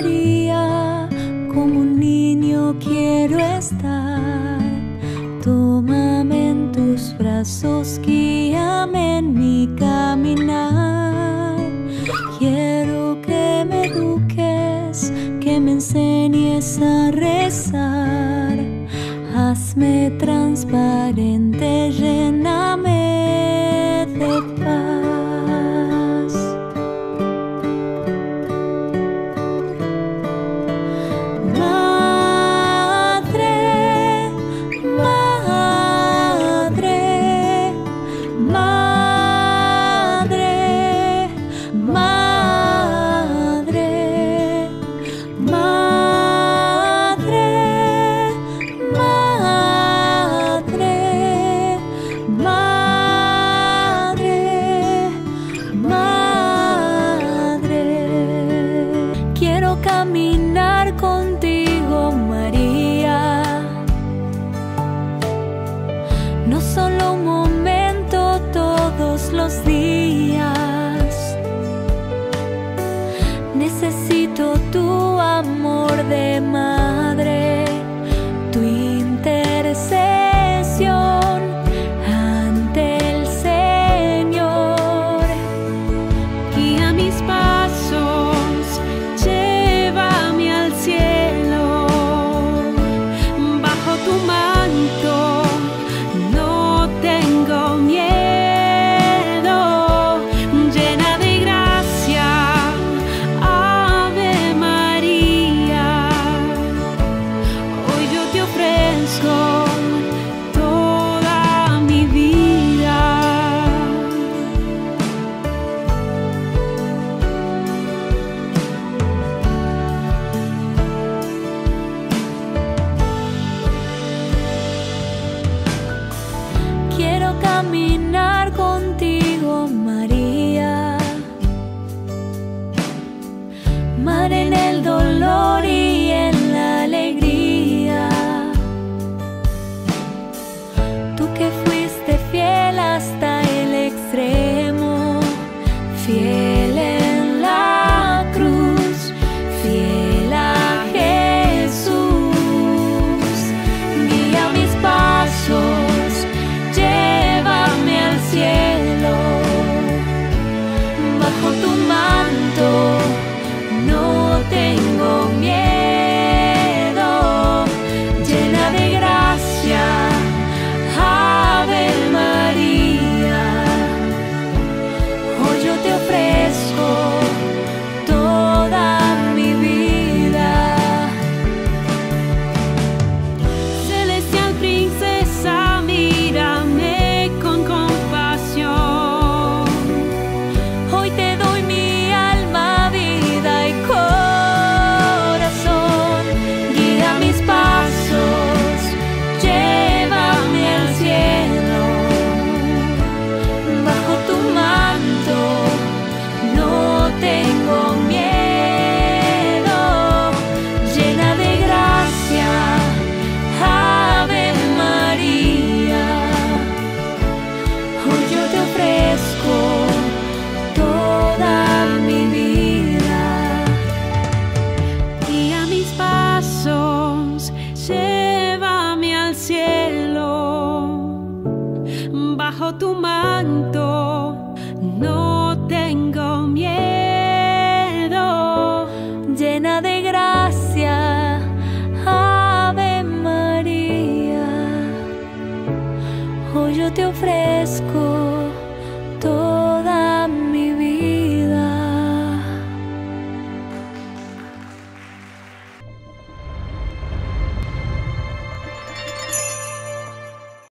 Como un niño quiero estar. Tómame en tus brazos, guíame en mi caminar. Quiero que me eduques, que me enseñes a rezar. Hazme transparente, caminar contigo, María. No solo un momento todos los días. de gracia. tu manto, no tengo miedo, llena de gracia, Ave María, hoy yo te ofrezco.